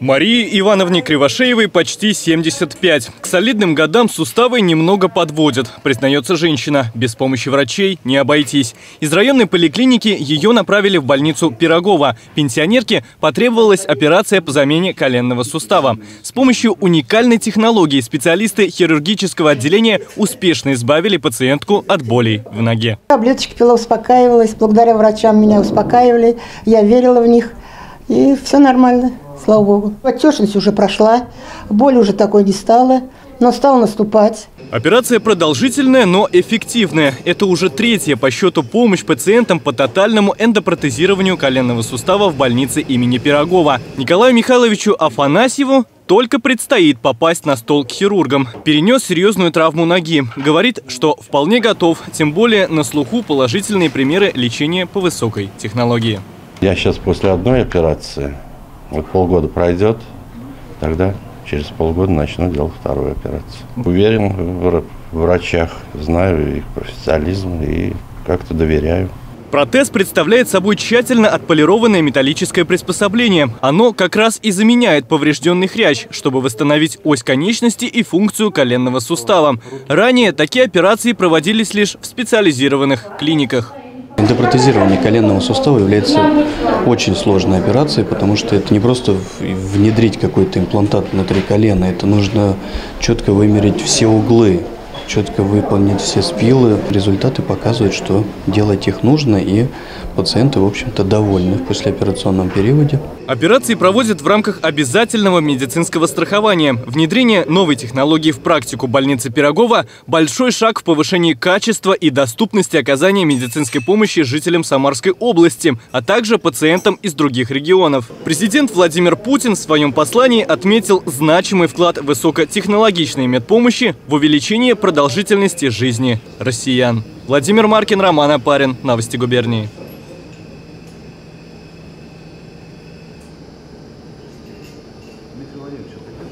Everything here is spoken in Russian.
Марии Ивановне Кривошеевой почти 75. К солидным годам суставы немного подводят, признается женщина. Без помощи врачей не обойтись. Из районной поликлиники ее направили в больницу Пирогова. Пенсионерке потребовалась операция по замене коленного сустава. С помощью уникальной технологии специалисты хирургического отделения успешно избавили пациентку от болей в ноге. Таблеточки пила, успокаивалась. Благодаря врачам меня успокаивали. Я верила в них. И все нормально слава богу. Отечность уже прошла, боль уже такой не стала, но стала наступать. Операция продолжительная, но эффективная. Это уже третья по счету помощь пациентам по тотальному эндопротезированию коленного сустава в больнице имени Пирогова. Николаю Михайловичу Афанасьеву только предстоит попасть на стол к хирургам. Перенес серьезную травму ноги. Говорит, что вполне готов, тем более на слуху положительные примеры лечения по высокой технологии. Я сейчас после одной операции вот полгода пройдет, тогда через полгода начну делать вторую операцию. Уверен в врачах, знаю их профессионализм и как-то доверяю. Протез представляет собой тщательно отполированное металлическое приспособление. Оно как раз и заменяет поврежденный хрящ, чтобы восстановить ось конечности и функцию коленного сустава. Ранее такие операции проводились лишь в специализированных клиниках. Эндопротезирование коленного сустава является очень сложной операцией, потому что это не просто внедрить какой-то имплантат внутри колена, это нужно четко вымерить все углы, четко выполнить все спилы. Результаты показывают, что делать их нужно, и пациенты, в общем-то, довольны в послеоперационном периоде. Операции проводят в рамках обязательного медицинского страхования. Внедрение новой технологии в практику больницы Пирогова – большой шаг в повышении качества и доступности оказания медицинской помощи жителям Самарской области, а также пациентам из других регионов. Президент Владимир Путин в своем послании отметил значимый вклад высокотехнологичной медпомощи в увеличение продолжительности жизни россиян. Владимир Маркин, Роман Апарин. Новости губернии.